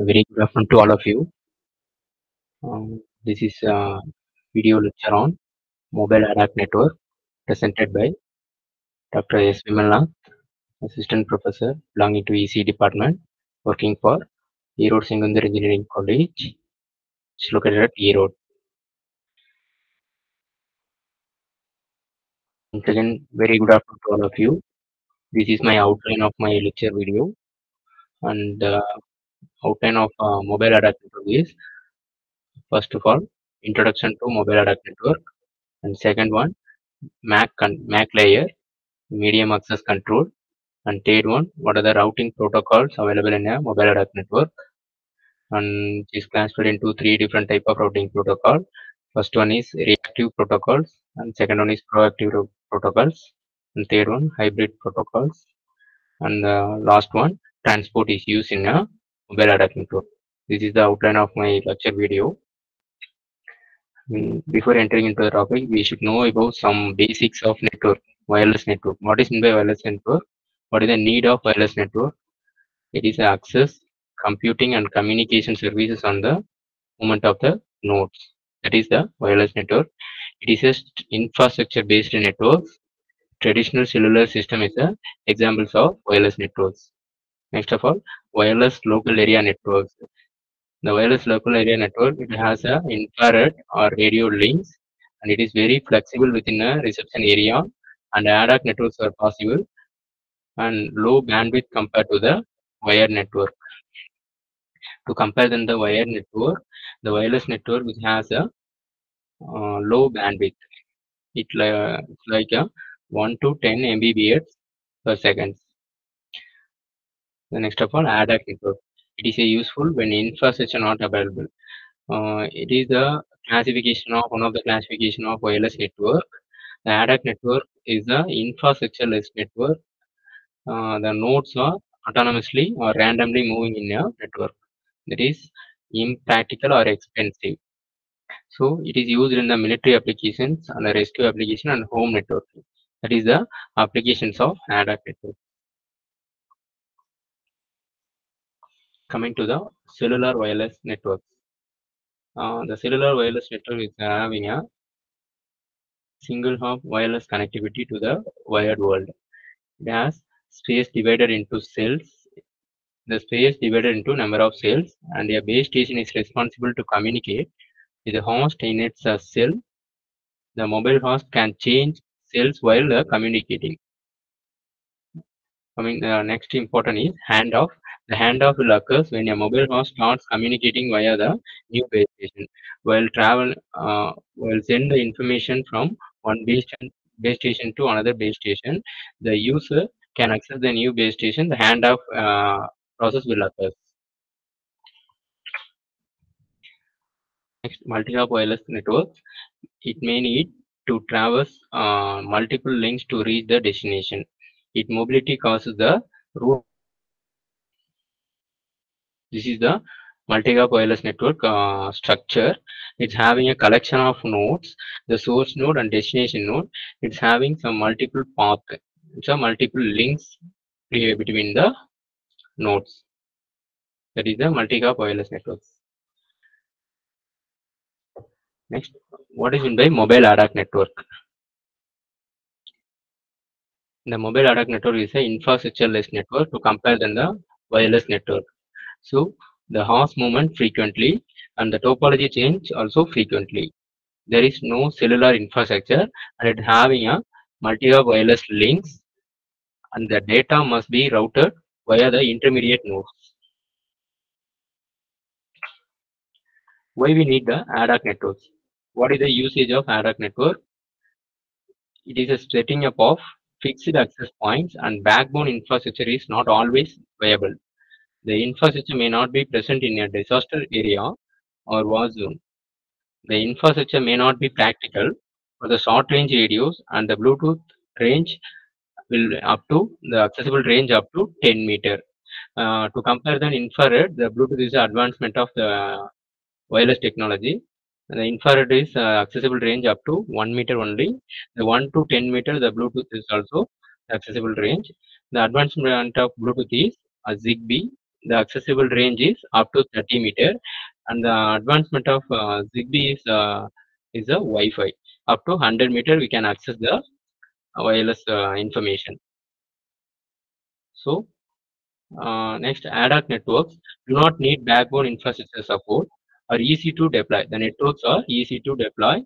Very good afternoon to all of you. Um, this is a video lecture on mobile ad hoc network presented by Dr. S. Vimalnath, Assistant Professor belonging to EC department, working for Erode Sengunthar Engineering College, is located at Erode. Once again, very good afternoon to all of you. This is my outline of my lecture video and outline of uh, mobile ad hoc network is first of all introduction to mobile ad hoc network. And second one mac mac layer medium access control. And third one what are the routing protocols available in a mobile ad hoc network? And is classified into three different type of routing protocol. First one is reactive protocols and second one is proactive protocols. And third one hybrid protocols. And the last one transport is used in a mobile ad hoc network this is the outline of my lecture video Mm, before entering into the topic, we should know about some basics of network, wireless network. What is meant by wireless network? What is the need of wireless network? It is access, computing and communication services on the movement of the nodes. That is the wireless network. It is a infrastructure-based networks. Traditional cellular system is a examples of wireless networks. Next of all, wireless local area networks. The wireless local area network it has a infrared or radio links and it is very flexible within a reception area and ad hoc networks are possible and low bandwidth compared to the wired network. To compare then the wired network, the wireless network which has a uh, low bandwidth. It li- it's like a 1 to 10 Mbps per second. The next of all, ad hoc network. It is a useful when infrastructure not available. Uh, it is the classification of one of the classification of wireless network. The ad hoc network is the infrastructure-less network. Uh, the nodes are autonomously or randomly moving in a network. That is impractical or expensive. So it is used in the military applications and the rescue application and home networking. That is the applications of ad hoc network. Coming to the cellular wireless networks. Uh, the cellular wireless network is having a single hop wireless connectivity to the wired world. It has space divided into cells. The space divided into number of cells and a base station is responsible to communicate with the host in its uh, cell. The mobile host can change cells while uh, communicating. Coming the next important is handoff. The handoff will occur when a mobile host starts communicating via the new base station. While travel, uh, while send the information from one base station, base station to another base station, the user can access the new base station. The handoff uh, process will occur. Next, multi-hop wireless networks. It may need to traverse uh, multiple links to reach the destination. It mobility causes the route. This is the multi-hop wireless network uh, structure. It's having a collection of nodes, the source node and destination node. It's having some multiple path. A multiple links be- between the nodes. That is the multi-hop wireless networks. Next, what is meant by mobile ad hoc network? The mobile ad hoc network is an infrastructure-less network to compare than the wireless network. So the host movement frequently and the topology change also frequently. There is no cellular infrastructure and it having a multi-hop wireless links and the data must be routed via the intermediate nodes. Why we need the ad hoc networks? What is the usage of ad hoc network? It is a setting up of fixed access points and backbone infrastructure is not always viable. The infrastructure may not be present in a disaster area or war zone. The infrastructure may not be practical for the short range radios and the Bluetooth range will up to the accessible range up to 10 meter. Uh, to compare the infrared, the Bluetooth is advancement of the wireless technology. The infrared is uh, accessible range up to 1 meter only. The 1 to 10 meter, the Bluetooth is also accessible range. The advancement of Bluetooth is a ZigBee the accessible range is up to 30 meter and the advancement of uh, zigbee is uh, is a wi-fi. Up to 100 meter we can access the wireless uh, information. So uh, next ad hoc networks do not need backbone infrastructure support are easy to deploy. The networks are easy to deploy.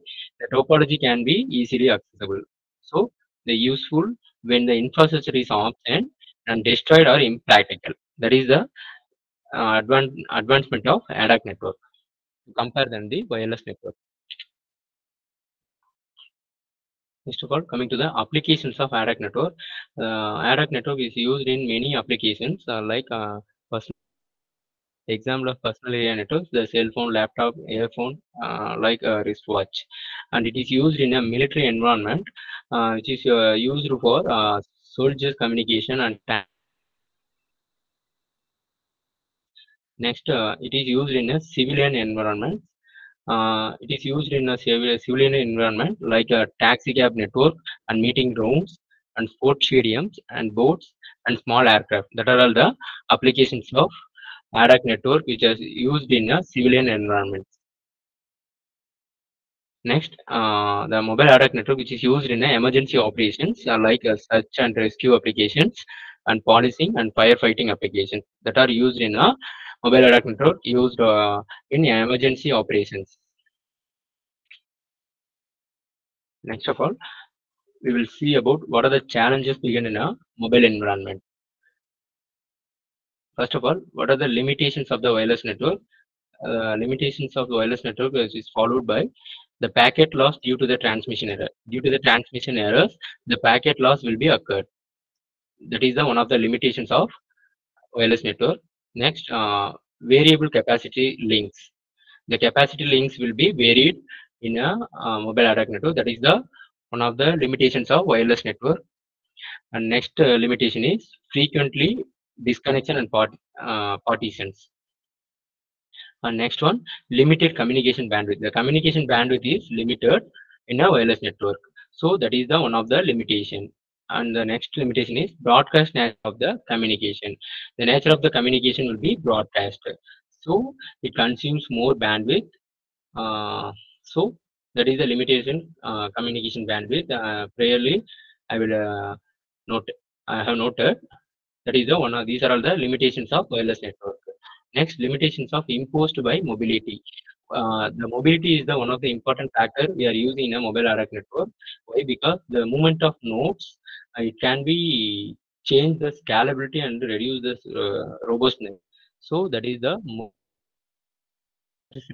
The topology can be easily accessible. So they're useful when the infrastructure is absent and destroyed or impractical that is the uh, advan- advancement of ad hoc network. Compare than the wireless network. First of all, coming to the applications of ad hoc network, uh, ad hoc network is used in many applications uh, like uh, personal example of personal area networks, the cell phone, laptop, earphone, uh, like a wristwatch, and it is used in a military environment, uh, which is uh, used for uh, soldiers communication and next uh, it is used in a civilian environment uh, it is used in a civilian environment like a taxi cab network and meeting rooms and sports stadiums and boats and small aircraft. That are all the applications of ad hoc network which is used in a civilian environment. Next, uh, the mobile ad hoc network which is used in emergency operations uh, like uh, search and rescue applications and policing and firefighting applications that are used in a mobile ad hoc network used uh, in emergency operations. Next of all, we will see about what are the challenges begin in a mobile environment. First of all, what are the limitations of the wireless network? Uh, limitations of the wireless network is, is followed by the packet loss due to the transmission error. Due to the transmission errors, the packet loss will be occurred. That is the one of the limitations of wireless network. Next, uh, variable capacity links. The capacity links will be varied in a uh, mobile ad hoc network. That is the one of the limitations of wireless network. And next uh, limitation is frequently disconnection and part, uh, partitions. And next one, limited communication bandwidth. The communication bandwidth is limited in a wireless network. So that is the one of the limitation. And the next limitation is broadcast nature of the communication. The nature of the communication will be broadcast. So it consumes more bandwidth. Uh, so that is the limitation uh, communication bandwidth. Uh, prayerly, I will uh, note. I have noted that is the one of these are all the limitations of wireless network. Next, limitations of imposed by mobility. Uh, the mobility is the one of the important factor we are using in a mobile RF network. Why? Because the movement of nodes it can be change the scalability and reduce the uh, robustness. So that is the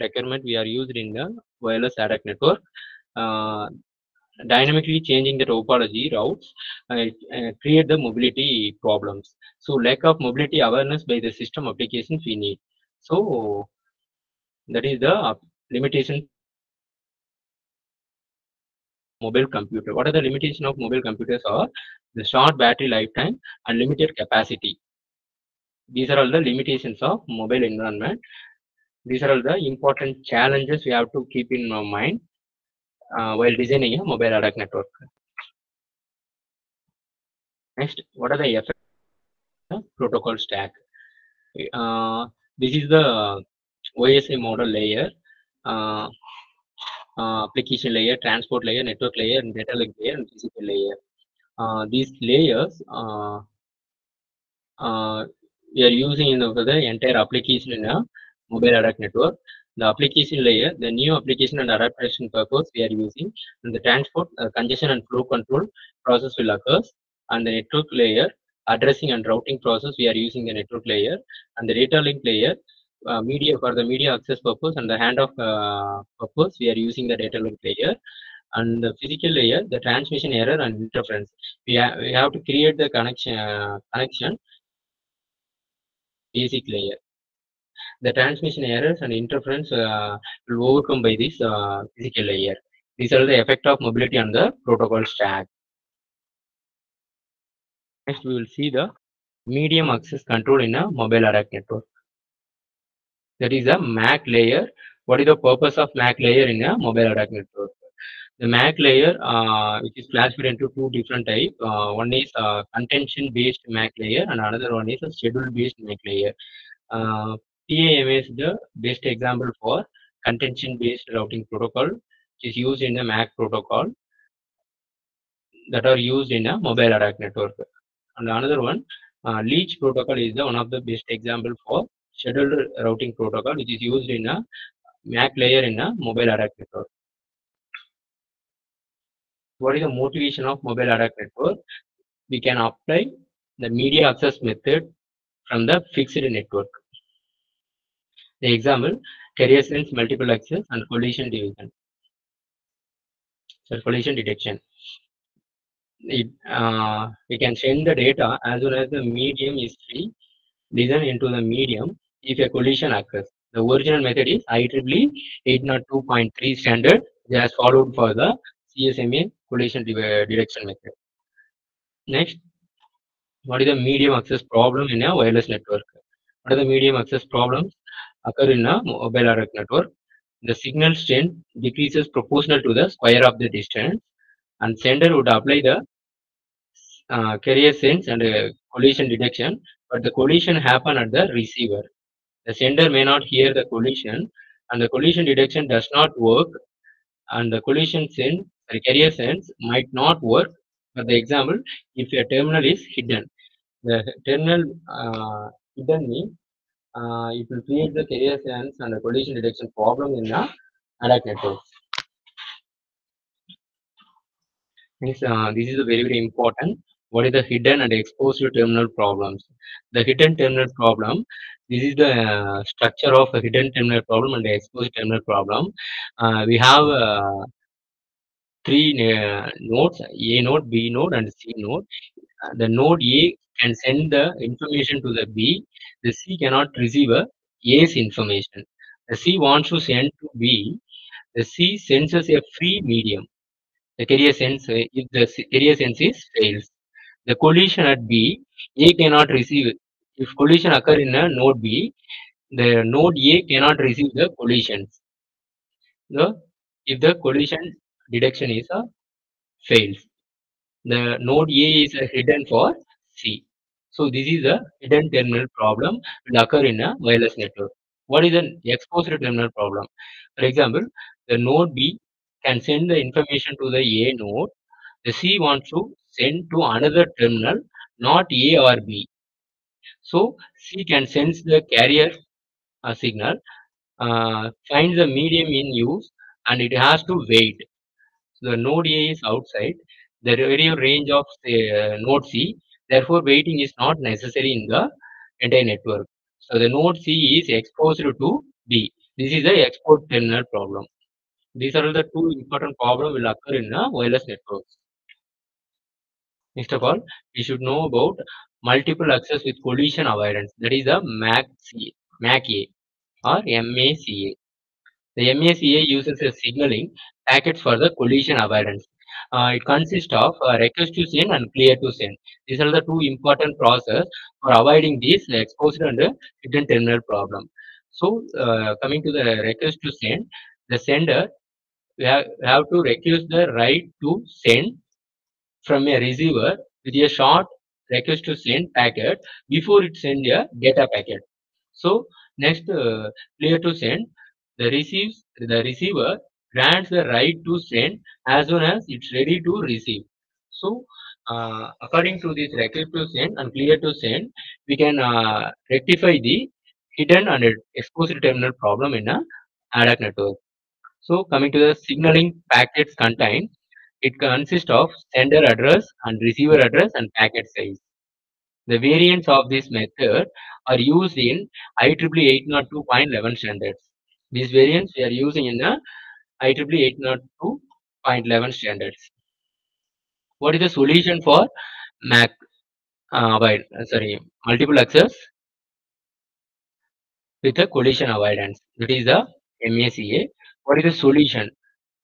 requirement we are used in the wireless RF network. Uh, dynamically changing the topology routes uh, uh, create the mobility problems. So lack of mobility awareness by the system applications we need. So that is the limitation mobile computer. What are the limitation of mobile computers are the short battery lifetime and limited capacity. These are all the limitations of mobile environment. These are all the important challenges we have to keep in our mind uh, while designing a mobile ad hoc network. Next, what are the effects the protocol stack? Uh, this is the OSI model layer, uh, uh, application layer, transport layer, network layer, and data link layer, and physical layer. Uh, these layers uh, uh, we are using in the, entire application in a mobile hoc network. The application layer, the new application and adaptation purpose we are using, and the transport, uh, congestion and flow control process will occur, and the network layer, addressing and routing process we are using the network layer, and the data link layer, uh, media for the media access purpose and the handoff uh, purpose we are using the data link layer, and the physical layer, the transmission error and interference. We, ha we have to create the connection uh, connection basic layer the transmission errors and interference uh, will overcome by this uh, physical layer. These are the effect of mobility on the protocol stack. Next, we will see the medium access control in a mobile hoc network. That is a MAC layer. What is the purpose of MAC layer in a mobile hoc network? The MAC layer, uh, which is classified into two different types. Uh, one is uh, contention-based MAC layer, and another one is a schedule-based MAC layer. Uh, is the best example for contention-based routing protocol, which is used in the MAC protocol that are used in a mobile ad hoc network. And another one, uh, LEACH protocol is the one of the best example for scheduled routing protocol, which is used in a MAC layer in a mobile ad hoc network. What is the motivation of mobile ad hoc network? We can apply the media access method from the fixed network. The example, carrier sense multiple access and collision division. So collision detection. It, uh, we can send the data as well as the medium is free, listen into the medium if a collision occurs. The original method is IEEE 802.3 standard, as followed for the CSMA collision de- detection method. Next, what is the medium access problem in a wireless network? What are the medium access problems occur in a mobile RF network? The signal strength decreases proportional to the square of the distance, and sender would apply the uh, carrier sense and uh, collision detection, but the collision happen at the receiver. The sender may not hear the collision, and the collision detection does not work, and the collision sense, the carrier sense might not work. For the example, if a terminal is hidden, the terminal uh, hidden means uh, it will create the carrier sense and the collision detection problem in the ad hoc network. Means, uh, this is very very important. What is the hidden and exposed terminal problems? The hidden terminal problem. This is the uh, structure of a hidden terminal problem and the exposed terminal problem. Uh, we have uh, three uh, nodes: A node, B node, and C node. Uh, the node A can send the information to the B. The C cannot receive a A's information. The C wants to send to B. The C sends us a free medium. The carrier sense, uh, if the carrier sense is fails. The collision at B, A cannot receive. If collision occur in a node B, the node A cannot receive the collisions. The if the collision detection is a fails, the node A is hidden for C. So this is a hidden terminal problem will occur in a wireless network. What is an exposed terminal problem? For example, the node B can send the information to the A node. The C wants to send to another terminal, not A or B. So C can sense the carrier uh, signal, uh, find the medium in use, and it has to wait. So the node A is outside the radio range of uh, node C. Therefore, waiting is not necessary in the entire network. So the node C is exposed to B. This is the export terminal problem. These are the two important problems will occur in a wireless networks. Next of all, we should know about multiple access with collision avoidance. That is the MAC-A MAC-A or MACA. The MACA uses a signaling packets for the collision avoidance. Uh, it consists of uh, request to send and clear to send. These are the two important process for avoiding this exposed and hidden terminal problem. So, uh, coming to the request to send, the sender we have, we have to request the right to send from a receiver with a short request to send packet before it send a data packet. So next uh, clear to send the receives the receiver grants the right to send as soon as it's ready to receive. So uh, according to this request to send and clear to send, we can uh, rectify the hidden and exposed terminal problem in a ad hoc network. So coming to the signaling packets contain, it consists of sender address and receiver address and packet size. The variants of this method are used in IEEE 802.11 standards. These variants we are using in the IEEE 802.11 standards. What is the solution for MAC? Uh, avoid, uh, sorry, multiple access with a collision avoidance. That is the MACA. What is the solution?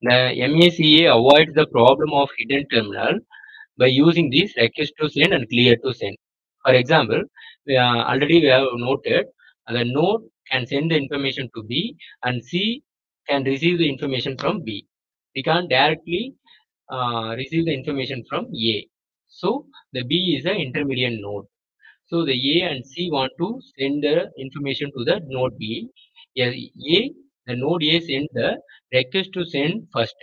The MACA avoids the problem of hidden terminal by using this request to send and clear to send. For example, we are, already we have noted the node can send the information to B and C can receive the information from B. We can't directly uh, receive the information from A. So the B is an intermediate node. So the A and C want to send the information to the node B. A, the node A sends the request to send first,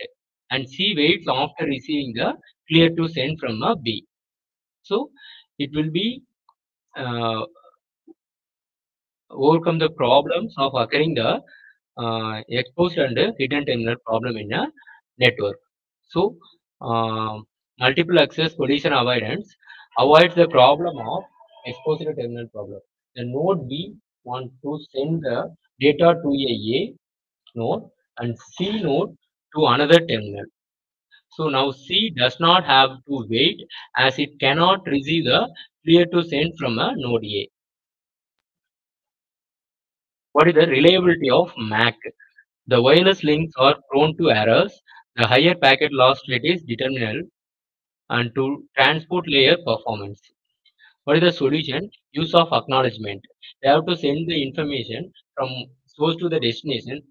and C waits after receiving the clear to send from a B. So it will be uh, overcome the problems of occurring the uh, exposed and hidden terminal problem in a network. So uh, multiple access collision avoidance avoids the problem of exposed terminal problem. The node B wants to send the data to a A node and C node to another terminal. So now C does not have to wait as it cannot receive the clear to send from a node A. What is the reliability of MAC? The wireless links are prone to errors. The higher packet loss rate is determinal and to transport layer performance. What is the solution? Use of acknowledgement. They have to send the information from source to the destination.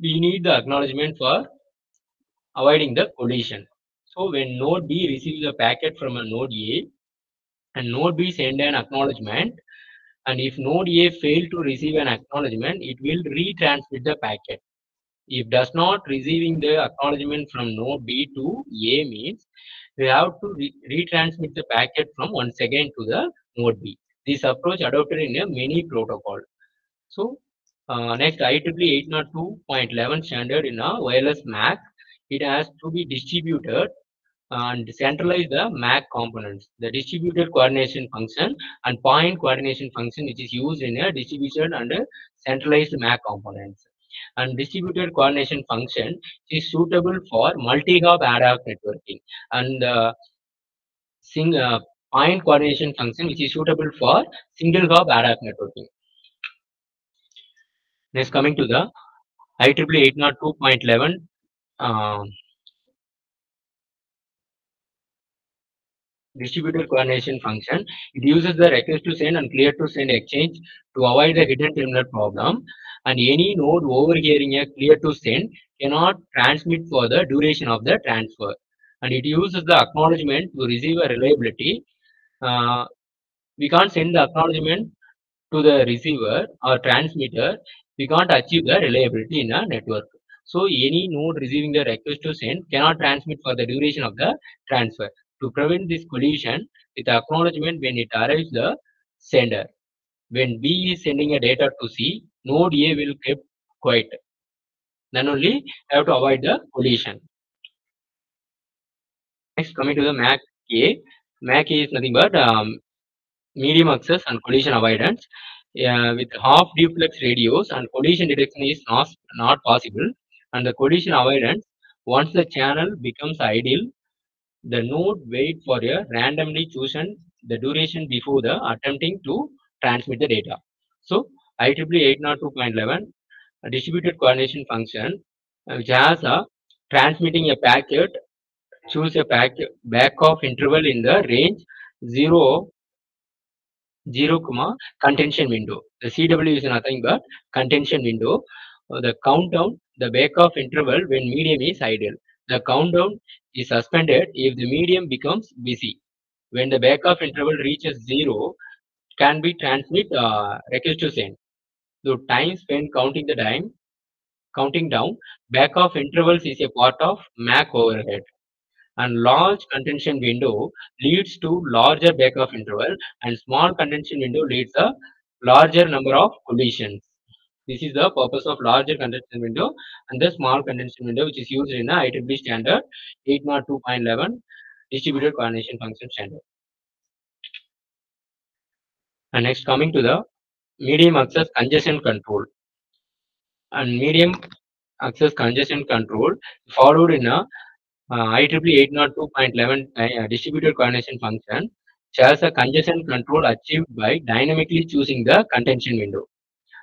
We need the acknowledgement for avoiding the collision. So when node B receives a packet from a node A and node B send an acknowledgement and if node A fail to receive an acknowledgement, it will retransmit the packet. If does not receiving the acknowledgement from node B to A means we have to re retransmit the packet from once again to the node B. This approach adopted in a many protocol. So uh, next IEEE 802.11 standard in a wireless MAC, it has to be distributed and centralize the MAC components. The distributed coordination function and point coordination function which is used in a distributed and centralized MAC components. And distributed coordination function is suitable for multi-hop ad hoc networking and uh, sing, uh, point coordination function which is suitable for single hop ad hoc networking. Next coming to the IEEE 802.11 uh, distributed coordination function. It uses the request to send and clear to send exchange to avoid the hidden terminal problem. And any node overhearing a clear to send cannot transmit for the duration of the transfer. And it uses the acknowledgement to receive a reliability. Uh, we can't send the acknowledgement to the receiver or transmitter. We can't achieve the reliability in a network. So any node receiving the request to send cannot transmit for the duration of the transfer to prevent this collision with acknowledgement when it arrives the sender. When B is sending a data to C, node A will keep quiet. Then only have to avoid the collision. Next, coming to the MAC A. MAC A is nothing but um, medium access and collision avoidance. Uh, with half duplex radios and collision detection is not, not possible. And the collision avoidance, once the channel becomes ideal, the node wait for a randomly chosen the duration before the attempting to transmit the data. So IEEE 802.11 a distributed coordination function which has a transmitting a packet choose a packet back off interval in the range 0 0 comma contention window. The CW is nothing but contention window. Uh, the countdown the back off interval when medium is idle. The countdown is suspended if the medium becomes busy. When the backoff interval reaches zero, can be transmit uh, request to send. The time spent counting the time, counting down, backoff intervals is a part of MAC overhead. And large contention window leads to larger backoff interval and small contention window leads a larger number of collisions. This is the purpose of larger contention window and the small contention window which is used in the IEEE standard 802.11 distributed coordination function standard. And next coming to the medium access congestion control. And medium access congestion control followed in a uh, IEEE 802.11 uh, distributed coordination function shares a congestion control achieved by dynamically choosing the contention window.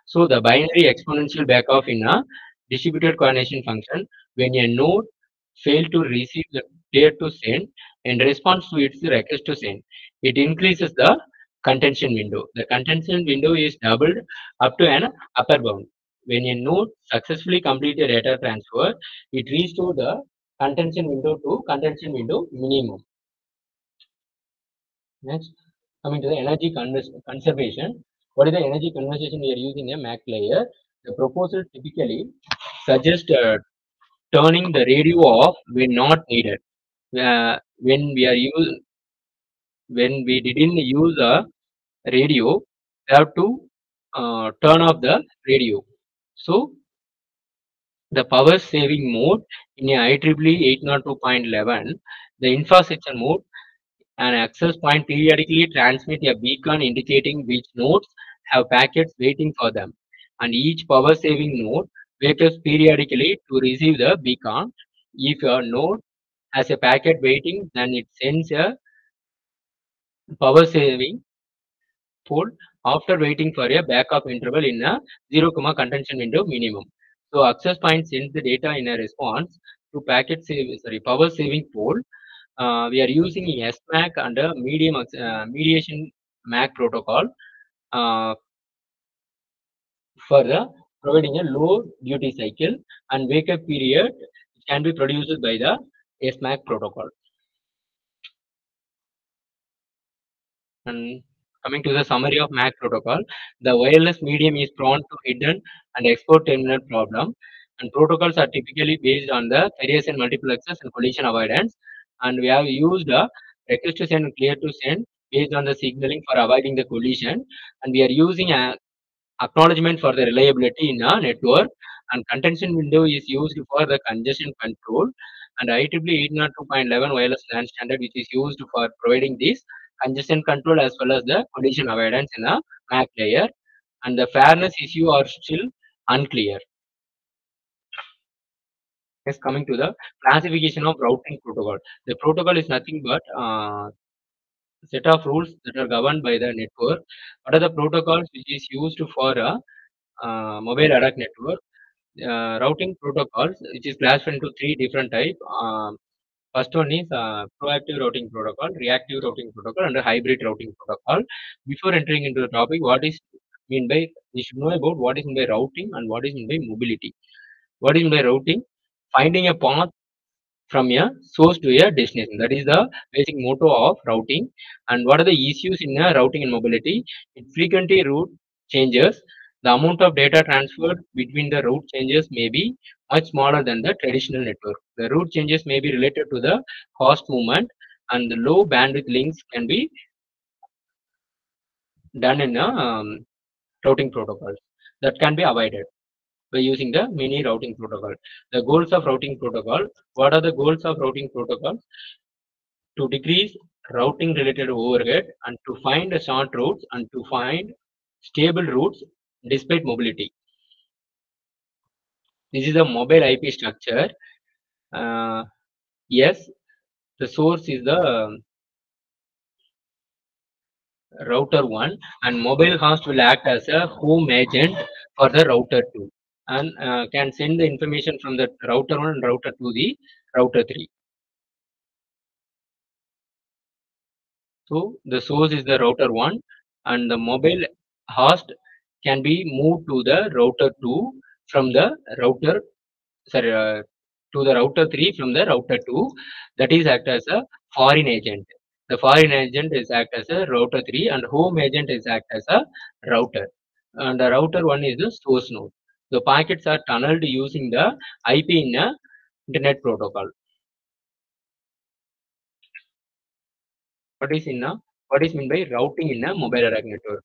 So the binary exponential backoff in a distributed coordination function when a node fails to receive the clear to send in response to its request to send, it increases the contention window. The contention window is doubled up to an upper bound. When a node successfully completes a data transfer, it restores the contention window to contention window minimum. Next, Coming to the energy conservation, what is the energy conservation we are using a Mac layer? The proposal typically suggests uh, turning the radio off when not needed. Uh, when we are use, when we didn't use a radio, we have to uh, turn off the radio. So the power saving mode in IEEE 802.11, the infrastructure mode, an access point periodically transmit a beacon indicating which nodes have packets waiting for them, and each power saving node waits periodically to receive the beacon. If your node has a packet waiting, then it sends a power saving poll after waiting for a backup interval in a 0, comma contention window minimum. So access point sends the data in a response to packet save, sorry, power saving poll. Uh, we are using SMAC under medium uh, mediation MAC protocol uh, for the providing a low duty cycle and wake up period can be produced by the SMAC protocol. And coming to the summary of MAC protocol, the wireless medium is prone to hidden and export terminal problem, and protocols are typically based on the carriers and multiplexers and collision avoidance. And we have used a request to send clear to send based on the signaling for avoiding the collision, and we are using a acknowledgement for the reliability in a network, and contention window is used for the congestion control, and IEEE 802.11 wireless LAN standard, which is used for providing this congestion control as well as the collision avoidance in a MAC layer and the fairness issue are still unclear. Yes, coming to the classification of routing protocol. The protocol is nothing but uh, set of rules that are governed by the network. What are the protocols which is used for a uh, mobile ad hoc network? Uh, routing protocols, which is classified into three different type. Um, First one is uh, proactive routing protocol, reactive routing protocol, and a hybrid routing protocol. Before entering into the topic, what is mean by we should know about what is mean by routing and what is mean by mobility. What is mean by routing? Finding a path from a source to a destination. That is the basic motto of routing. And what are the issues in a routing and mobility? It frequently route changes. The amount of data transferred between the route changes may be much smaller than the traditional network. The route changes may be related to the host movement and the low bandwidth links can be done in a um, routing protocols that can be avoided by using the mini routing protocol. The goals of routing protocol. What are the goals of routing protocol? To decrease routing related overhead and to find a short routes and to find stable routes despite mobility. This is a mobile IP structure. Uh, yes, the source is the router 1 and mobile host will act as a home agent for the router 2 and uh, can send the information from the router 1 and router to the router 3. So the source is the router 1 and the mobile host can be moved to the router 2 from the router sorry uh, to the router 3 from the router 2 that is act as a foreign agent. The foreign agent is act as a router 3 and home agent is act as a router. And the router 1 is the source node. The packets are tunneled using the ip in a internet protocol. What is in a what is mean by routing in a mobile network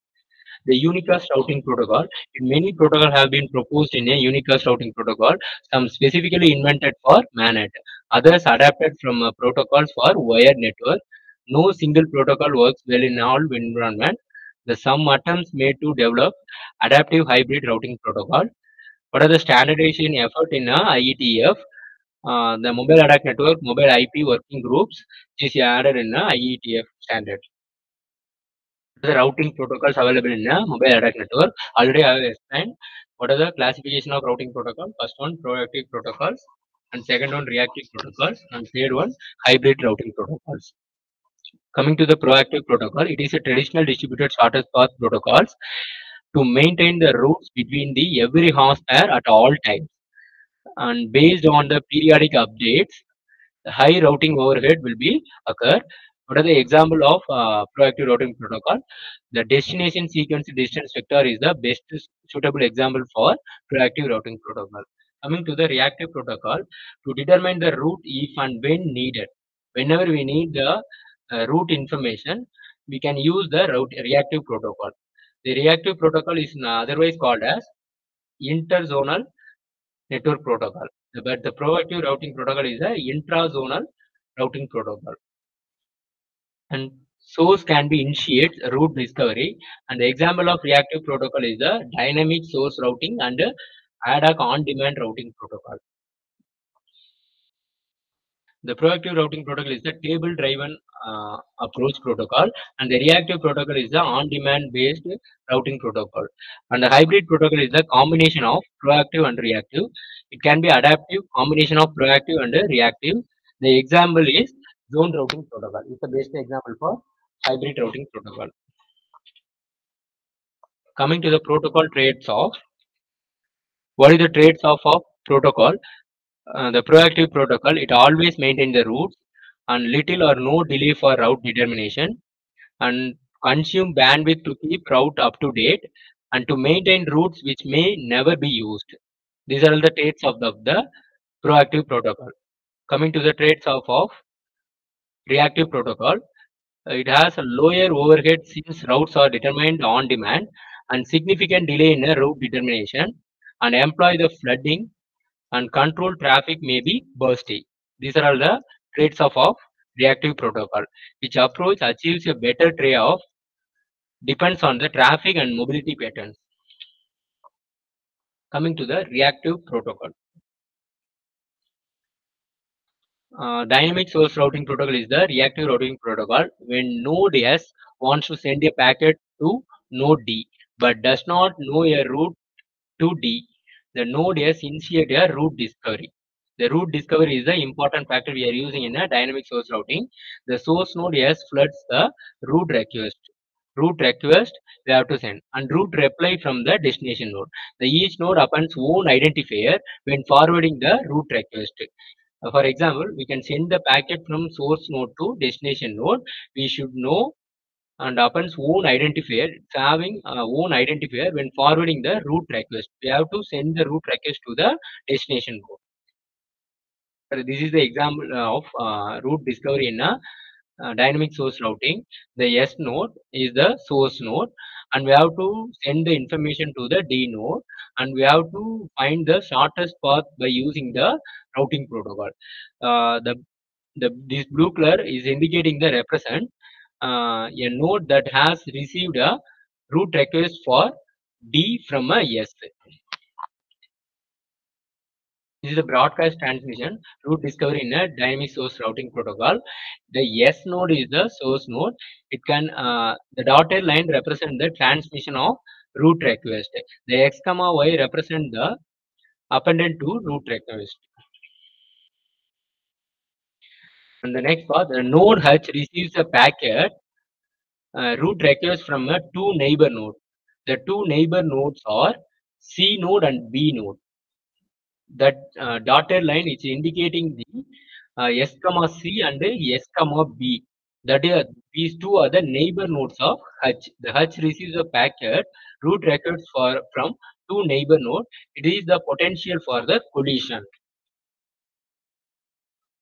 the unicast routing protocol. Many protocols have been proposed in a unicast routing protocol, some specifically invented for MANET, others adapted from uh, protocols for wired network. No single protocol works well in all environment. The some attempts made to develop adaptive hybrid routing protocol. What are the standardization effort in a IETF? Uh, the mobile hoc network, mobile IP working groups, which added in a IETF standard the routing protocols available in a mobile hoc network. Already I have explained what are the classification of routing protocol. First one proactive protocols and second one reactive protocols and third one hybrid routing protocols. Coming to the proactive protocol, it is a traditional distributed shortest path protocols to maintain the routes between the every host pair at all times. And based on the periodic updates, the high routing overhead will be occur What are the example of uh, proactive routing protocol? The destination sequence distance vector is the best suitable example for proactive routing protocol. Coming to the reactive protocol, to determine the route if and when needed. Whenever we need the uh, route information, we can use the route reactive protocol. The reactive protocol is otherwise called as interzonal network protocol. But the proactive routing protocol is a intrazonal routing protocol. And source can be initiate route discovery. And the example of reactive protocol is the dynamic source routing and ad hoc on-demand routing protocol. The proactive routing protocol is the table-driven uh, approach protocol, and the reactive protocol is the on-demand based routing protocol. And the hybrid protocol is the combination of proactive and reactive. It can be adaptive combination of proactive and reactive. The example is zone routing protocol. It's the best example for hybrid routing protocol. Coming to the protocol traits of what is the traits of a protocol? Uh, the proactive protocol, it always maintains the routes and little or no delay for route determination and consume bandwidth to keep route up to date and to maintain routes which may never be used. These are all the traits of the, the proactive protocol. Coming to the traits of, of reactive protocol, it has a lower overhead since routes are determined on demand and significant delay in a route determination and employ the flooding and control traffic may be bursty. These are all the traits of, of reactive protocol. Which approach achieves a better trade-off depends on the traffic and mobility patterns. Coming to the reactive protocol. Uh, dynamic source routing protocol is the reactive routing protocol when node S wants to send a packet to node D but does not know a route to D. The node S initiate a route discovery. The route discovery is the important factor we are using in a dynamic source routing. The source node S floods the route request. Route request we have to send and route reply from the destination node. The each node appends own identifier when forwarding the route request. Uh, for example, we can send the packet from source node to destination node. We should know and appends own identifier. It's having uh, own identifier when forwarding the route request. We have to send the route request to the destination node. This is the example of uh, route discovery in a uh, dynamic source routing. The S node is the source node and we have to send the information to the D node and we have to find the shortest path by using the routing protocol. Uh, the, the this blue color is indicating the represent uh, a node that has received a route request for D from a S. This is a broadcast transmission route discovery in a dynamic source routing protocol. The S node is the source node. It can uh, the dotted line represent the transmission of route request. The X comma Y represent the appended to route request. And the next part, the node H receives a packet uh, route request from a two neighbor node. The two neighbor nodes are C node and B node. That uh, dotted line is indicating the uh, S comma C and S comma B. That is, these two are the neighbor nodes of H. The H receives a packet route records for from two neighbor node. It is the potential for the collision.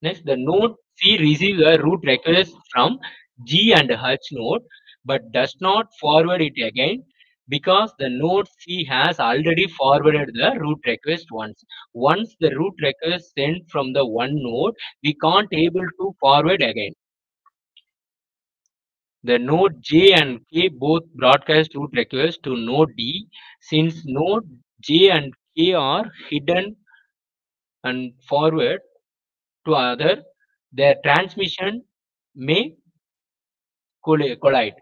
Next, the node C receives a route request from G and H node but does not forward it again because the node C has already forwarded the route request once. Once the route request sent from the one node, we can't able to forward again. The node J and K both broadcast route request to node D. Since node J and K are hidden and forward to other, their transmission may collide.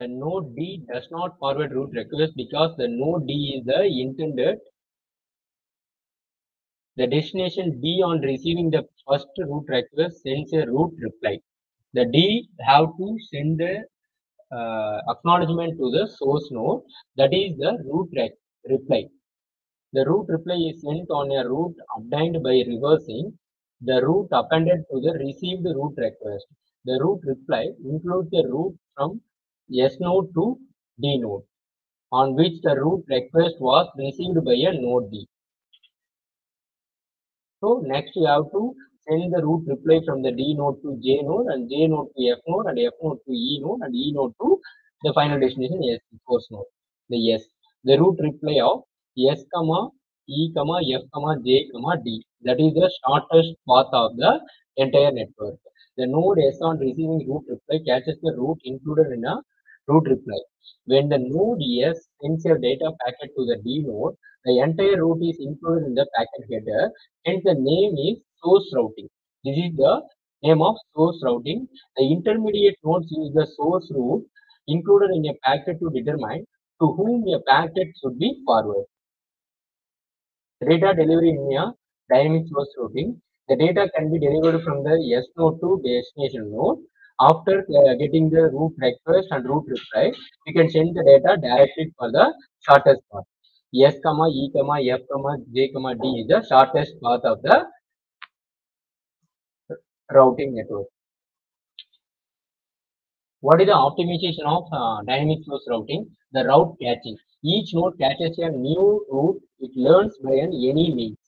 The node D does not forward route request because the node D is the intended. The destination D on receiving the first route request sends a route reply. The D have to send the uh, acknowledgement to the source node that is the route reply. The route reply is sent on a route obtained by reversing the route appended to the received route request. The route reply includes the route from S node to D node on which the route request was received by a node D. So next you have to send the route reply from the D node to J node and J node to F node and F node to E node and E node to the final destination S source node. The S. The route reply of S comma E comma F comma J comma D. That is the shortest path of the entire network. The node S on receiving route reply caches the route included in a route reply. When the node S sends a data packet to the D node, the entire route is included in the packet header. and the name is source routing. This is the name of source routing. The intermediate nodes use the source route included in a packet to determine to whom a packet should be forwarded. Data delivery in a dynamic source routing. The data can be delivered from the S node to destination node. After uh, getting the route request and route reply, we can send the data directly for the shortest path. S comma E comma F comma J comma D is the shortest path of the routing network. What is the optimization of uh, dynamic source routing? The route caching. Each node caches a new route. It learns by an any means.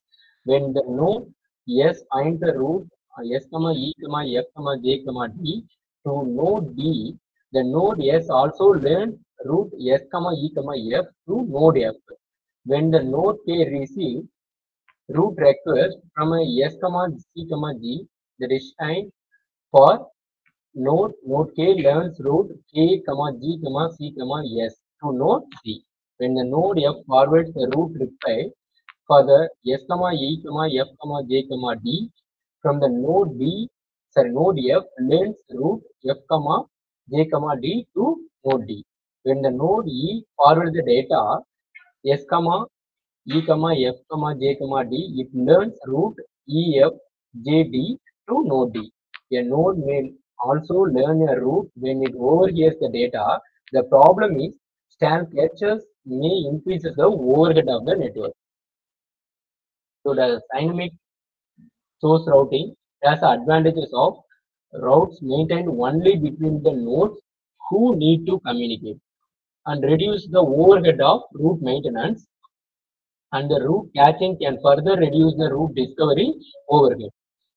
When the node S finds the route uh, S comma E comma F comma J comma D to node D, the node S also learns E comma F to node F. When the node K receives route request from a S comma C comma G, the destination for node node K learns comma S to node C. When the node F forwards the route reply for the S comma E comma F comma D from the node B, sorry, node F learns route F comma J comma D to node D. When the node E forwards the data S comma E comma F comma J comma D, it learns route E F J D to node D. A node may also learn a route when it overhears the data. The problem is stamp caches may increase the overhead of the network. So the dynamic source routing has the advantages of routes maintained only between the nodes who need to communicate and reduce the overhead of route maintenance and the route caching can further reduce the route discovery overhead.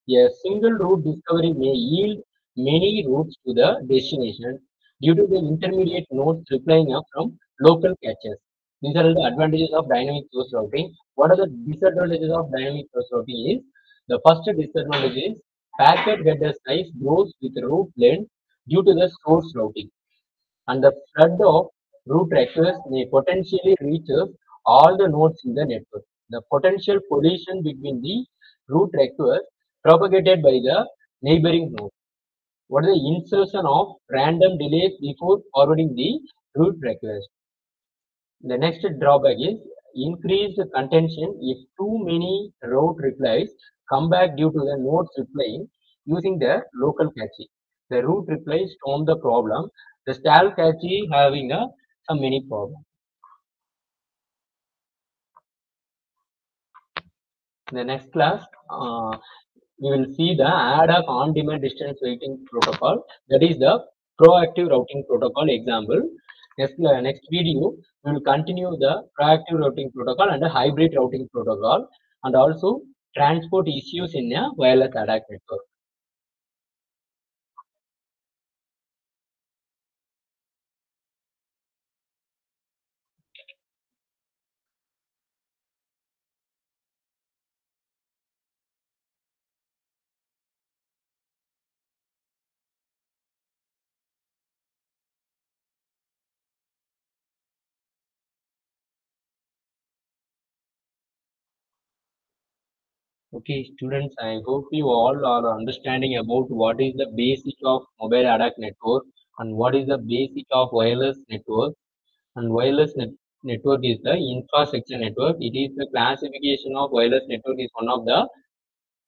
A single route discovery may yield many routes to the destination due to the intermediate nodes replying up from local caches. These are the advantages of dynamic source routing. What are the disadvantages of dynamic source routing is the first disadvantage is packet header size grows with route length due to the source routing. And the flood of route requests may potentially reach all the nodes in the network. The potential collision between the route requests propagated by the neighboring node. What is the insertion of random delays before forwarding the route request? The next drawback is increased contention if too many route replies come back due to the nodes replying using the local cache. The route replies storm the problem. The stale cache having a some many problem. In the next class, uh, we will see the ad hoc on-demand distance waiting protocol. That is the proactive routing protocol example. Next, uh, next video, we will continue the proactive routing protocol and hybrid routing protocol and also transport issues in a wireless ad hoc network. Okay, students, I hope you all are understanding about what is the basic of mobile ad hoc network and what is the basic of wireless network. And wireless net network is the infrastructure network. It is the classification of wireless network is one of the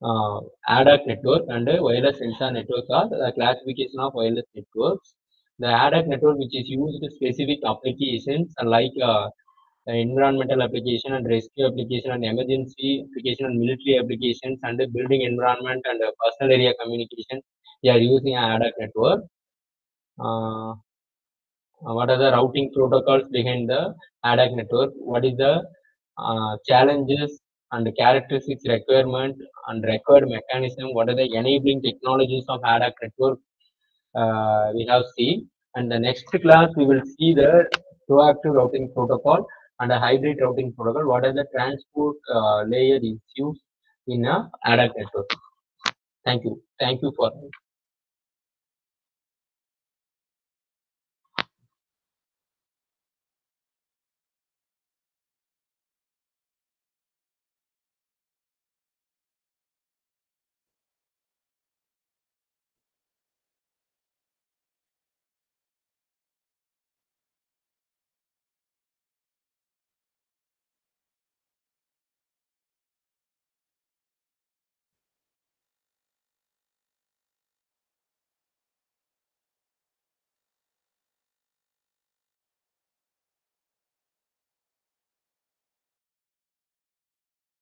uh, ad hoc network and uh, wireless sensor networks are the classification of wireless networks. The ad hoc network which is used to specific applications like uh, environmental application and rescue application and emergency application and military applications and building environment and the personal area communication. They are using ad hoc network. Uh, what are the routing protocols behind the ad hoc network? What is the uh, challenges and characteristics requirement and required mechanism? What are the enabling technologies of ad hoc network? Uh, we have seen. And the next class we will see the proactive routing protocol and a hybrid routing protocol. What are the transport uh, layer is used in a ad hoc network? Thank you. Thank you for